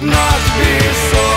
nas missões.